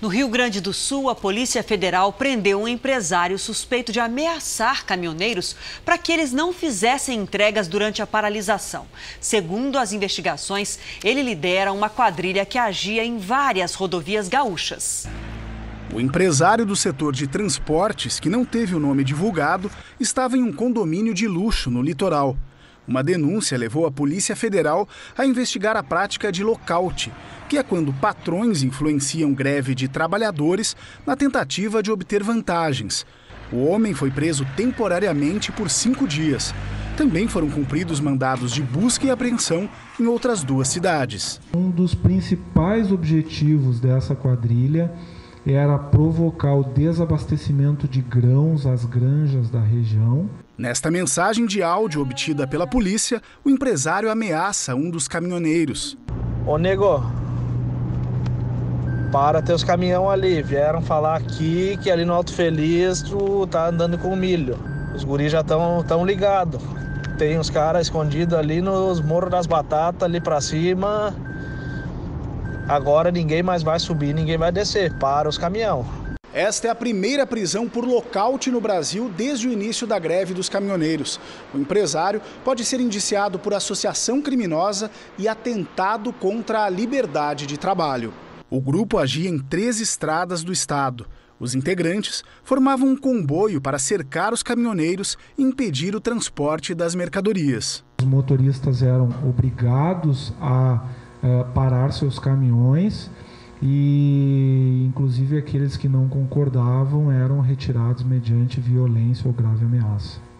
No Rio Grande do Sul, a Polícia Federal prendeu um empresário suspeito de ameaçar caminhoneiros para que eles não fizessem entregas durante a paralisação. Segundo as investigações, ele lidera uma quadrilha que agia em várias rodovias gaúchas. O empresário do setor de transportes, que não teve o nome divulgado, estava em um condomínio de luxo no litoral. Uma denúncia levou a Polícia Federal a investigar a prática de lockout, que é quando patrões influenciam greve de trabalhadores na tentativa de obter vantagens. O homem foi preso temporariamente por cinco dias. Também foram cumpridos mandados de busca e apreensão em outras duas cidades. Um dos principais objetivos dessa quadrilha era provocar o desabastecimento de grãos às granjas da região. Nesta mensagem de áudio obtida pela polícia, o empresário ameaça um dos caminhoneiros. Ô nego, para teus caminhão ali. Vieram falar aqui que ali no Alto Feliz tu tá andando com milho. Os guris já estão tão ligados. Tem uns caras escondidos ali nos morros das batatas, ali para cima. Agora ninguém mais vai subir, ninguém vai descer. Para os caminhão. Esta é a primeira prisão por lockout no Brasil desde o início da greve dos caminhoneiros. O empresário pode ser indiciado por associação criminosa e atentado contra a liberdade de trabalho. O grupo agia em três estradas do estado. Os integrantes formavam um comboio para cercar os caminhoneiros e impedir o transporte das mercadorias. Os motoristas eram obrigados a uh, parar seus caminhões e, inclusive, aqueles que não concordavam eram retirados mediante violência ou grave ameaça.